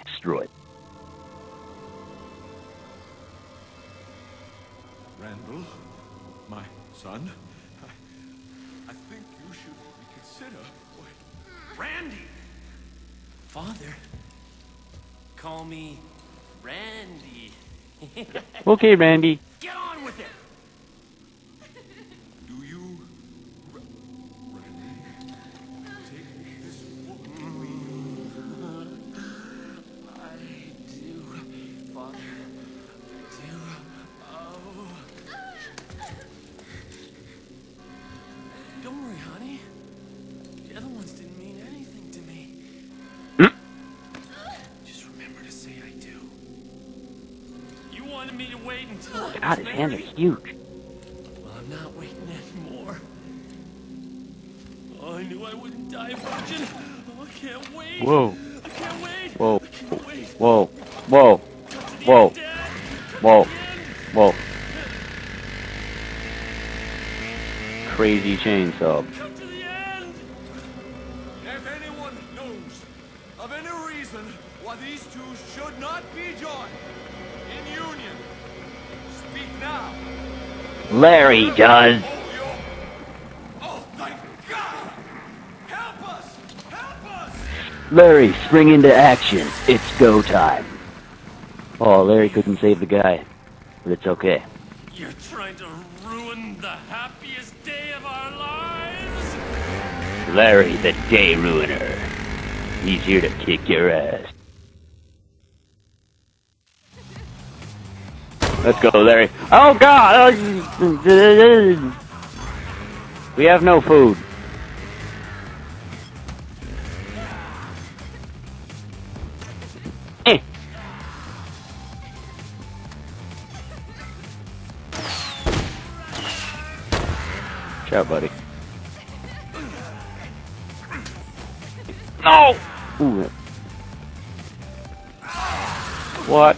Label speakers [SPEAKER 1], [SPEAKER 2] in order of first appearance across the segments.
[SPEAKER 1] destroyed.
[SPEAKER 2] Randall, my son, I, I think you should reconsider what...
[SPEAKER 3] Randy! Father, call me Randy.
[SPEAKER 1] Okay, Randy.
[SPEAKER 3] Get on with it! The other ones didn't mean anything to me. Hmm? Just remember to say I do. You wanted me to wait until I
[SPEAKER 1] God, his hands are huge.
[SPEAKER 3] Well, I'm not waiting anymore. Oh, I knew I wouldn't die virgin. Oh, I can't wait.
[SPEAKER 1] Whoa.
[SPEAKER 3] I can't wait.
[SPEAKER 1] Whoa.
[SPEAKER 3] Can't wait.
[SPEAKER 1] Whoa. Whoa.
[SPEAKER 3] Cut to the
[SPEAKER 1] Whoa.
[SPEAKER 3] end,
[SPEAKER 1] Whoa.
[SPEAKER 3] to the end.
[SPEAKER 1] Whoa. Crazy chainsaw.
[SPEAKER 2] Of any reason why these two should not be joined in union, speak now.
[SPEAKER 1] Larry does.
[SPEAKER 2] Oh, you thank God! Help us! Help us!
[SPEAKER 1] Larry, spring into action. It's go time. Oh, Larry couldn't save the guy, but it's okay.
[SPEAKER 3] You're trying to ruin the happiest day of our lives.
[SPEAKER 1] Larry, the day ruiner. He's here to kick your ass. Let's go, Larry. Oh God! We have no food. Eh. Ciao, buddy. No! Ooh. What?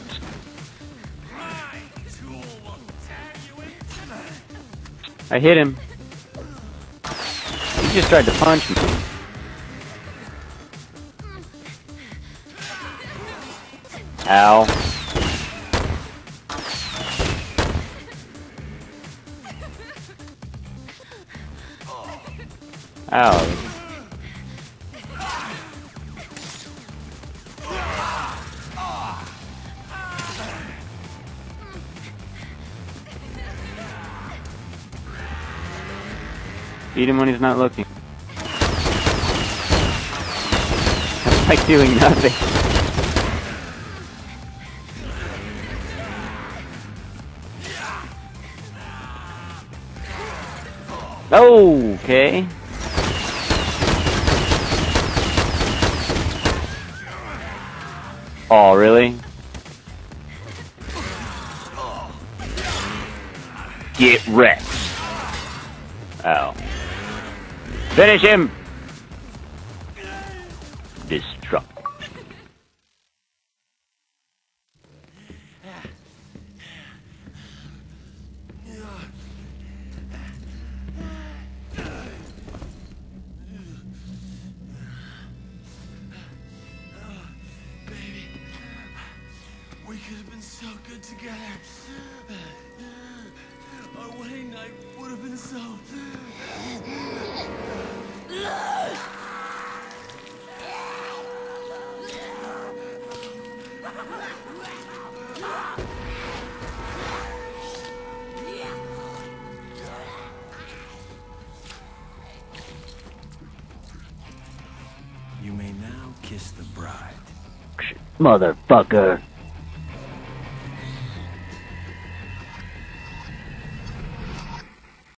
[SPEAKER 1] I hit him. He just tried to punch me. Ow. Ow. Beat him when he's not looking. It's like doing nothing. Okay. Oh, really? Get wrecked. Finish him! Destruct.
[SPEAKER 3] baby. We could have been so good together. Would have been so. You may now kiss the bride.
[SPEAKER 1] Motherfucker.